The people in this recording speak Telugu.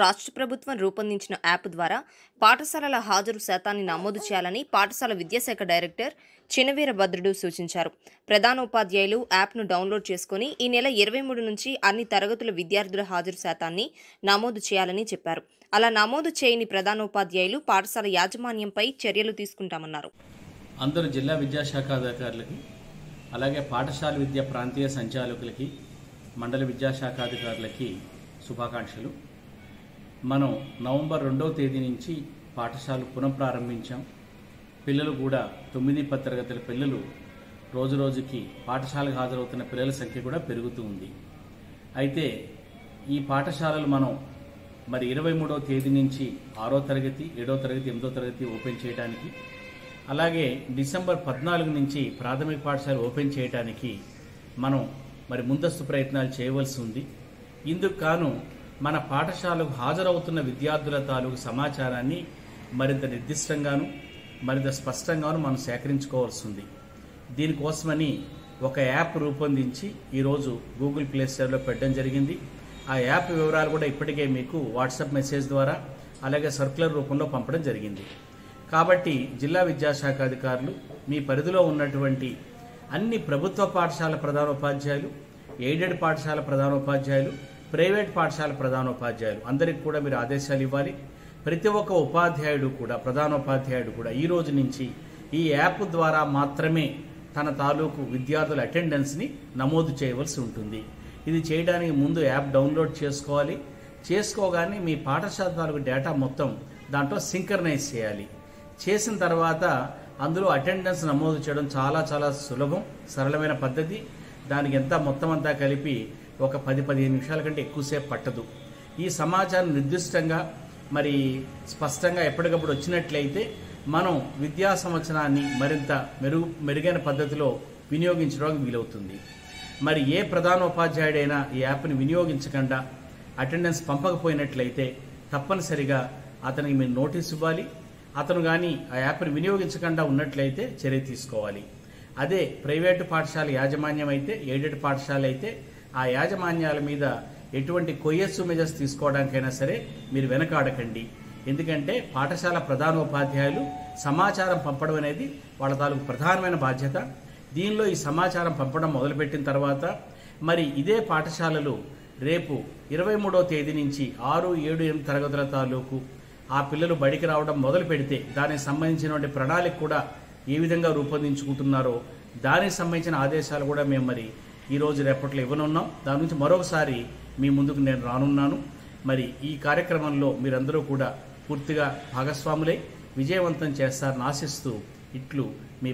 రాష్ట్ర ప్రభుత్వం రూపొందించిన యాప్ ద్వారా పాఠశాలల హాజరు శాతాన్ని నమోదు చేయాలని పాఠశాల విద్యాశాఖ డైరెక్టర్ చినవీరభద్రుడు సూచించారు. ప్రధానోపాధ్యాయులు యాప్ను డౌన్లోడ్ చేసుకుని ఈ నెల ఇరవై మూడు నుంచి అన్ని తరగతుల విద్యార్థుల హాజరు శాతాన్ని నమోదు చేయాలని చెప్పారు. అలా నమోదు చేయని ప్రధానోపాధ్యాయులు పాఠశాల యాజమాన్యంపై చర్యలు తీసుకుంటామన్నారు. అందరూ జిల్లా విద్యాశాఖ అధికారులకి అలాగే పాఠశాల విద్య ప్రాంతీయ సంచాలకులకి మండల విద్యాశాఖ అధికారులకి శుభాకాంక్షలు. మనం నవంబర్ రెండవ తేదీ నుంచి పాఠశాల పునఃప్రారంభించాం. పిల్లలు కూడా తొమ్మిది పది తరగతుల పిల్లలు రోజు రోజుకి పాఠశాలకు హాజరవుతున్న పిల్లల సంఖ్య కూడా పెరుగుతూ ఉంది. అయితే ఈ పాఠశాలలు మనం మరి ఇరవై మూడవ తేదీ నుంచి ఆరో తరగతి ఏడో తరగతి ఎనిమిదో తరగతి ఓపెన్ చేయడానికి అలాగే డిసెంబర్ పద్నాలుగు నుంచి ప్రాథమిక పాఠశాల ఓపెన్ చేయడానికి మనం మరి ముందస్తు ప్రయత్నాలు చేయవలసి ఉంది. ఇందుకు కాను మన పాఠశాలకు హాజరవుతున్న విద్యార్థుల తాలూకు సమాచారాన్ని మరింత నిర్దిష్టంగాను మరింత స్పష్టంగాను మనం సేకరించుకోవాల్సి ఉంది దీనికోసమని ఒక యాప్ రూపొందించి ఈరోజు గూగుల్ ప్లే స్టోర్లో పెట్టడం జరిగింది. ఆ యాప్ వివరాలు కూడా ఇప్పటికే మీకు వాట్సాప్ మెసేజ్ ద్వారా అలాగే సర్క్యులర్ రూపంలో పంపడం జరిగింది. కాబట్టి జిల్లా విద్యాశాఖ అధికారులు మీ పరిధిలో ఉన్నటువంటి అన్ని ప్రభుత్వ పాఠశాల ప్రధానోపాధ్యాయులు ఎయిడెడ్ పాఠశాల ప్రధానోపాధ్యాయులు ప్రైవేట్ పాఠశాల ప్రధానోపాధ్యాయులు. అందరికి కూడా మీరు ఆదేశాలు ఇవ్వాలి. ప్రతి ఒక్క ఉపాధ్యాయుడు కూడా ప్రధానోపాధ్యాయుడు కూడా ఈ రోజు నుంచి ఈ యాప్ ద్వారా మాత్రమే తన తాలూకు విద్యార్థుల అటెండెన్స్ని నమోదు చేయవలసి ఉంటుంది. ఇది చేయడానికి ముందు యాప్ డౌన్లోడ్ చేసుకోవాలి. చేసుకోగానే మీ పాఠశాల తాలూకు డేటా మొత్తం దాంట్లో సింకర్నైజ్ చేయాలి. చేసిన తర్వాత అందులో అటెండెన్స్ నమోదు చేయడం చాలా చాలా సులభం సరళమైన పద్ధతి. దానికి ఎంత మొత్తం అంతా కలిపి ఒక పది పదిహేను నిమిషాల కంటే ఎక్కువసేపు పట్టదు. ఈ సమాచారం నిర్దిష్టంగా మరి స్పష్టంగా ఎప్పటికప్పుడు వచ్చినట్లయితే మనం విద్యా సంవత్సరాన్ని మరింత మెరుగు మెరుగైన పద్ధతిలో వినియోగించడానికి వీలవుతుంది. మరి ఏ ప్రధానోపాధ్యాయుడైనా ఈ యాప్ని వినియోగించకుండా అటెండెన్స్ పంపకపోయినట్లయితే తప్పనిసరిగా అతనికి మీరు నోటీస్ ఇవ్వాలి. అతను కానీ ఆ యాప్ని వినియోగించకుండా ఉన్నట్లయితే చర్య తీసుకోవాలి. అదే ప్రైవేటు పాఠశాల యాజమాన్యం అయితే ఎయిడెడ్ పాఠశాల అయితే ఆ యాజమాన్యాల మీద ఎటువంటి కొయ్యస్సు మెజర్స్ తీసుకోవడానికైనా సరే మీరు వెనకాడకండి. ఎందుకంటే పాఠశాల ప్రధానోపాధ్యాయులు సమాచారం పంపడం అనేది వాళ్ళ తాలూకు ప్రధానమైన బాధ్యత. దీనిలో ఈ సమాచారం పంపడం మొదలుపెట్టిన తర్వాత మరి ఇదే పాఠశాలలు రేపు ఇరవై మూడో తేదీ నుంచి ఆరు ఏడు ఎనిమిది తరగతుల తాలూకు ఆ పిల్లలు బడికి రావడం మొదలు పెడితే దానికి సంబంధించినటువంటి ప్రణాళిక కూడా ఏ విధంగా రూపొందించుకుంటున్నారో దానికి సంబంధించిన ఆదేశాలు కూడా మేము మరి ఈరోజు రేపట్లో ఇవ్వనున్నాం. దాని నుంచి మరొకసారి మీ ముందుకు నేను రానున్నాను. మరి ఈ కార్యక్రమంలో మీరందరూ కూడా పూర్తిగా భాగస్వాములై విజయవంతం చేస్తారని ఆశిస్తూ ఇట్లు మీ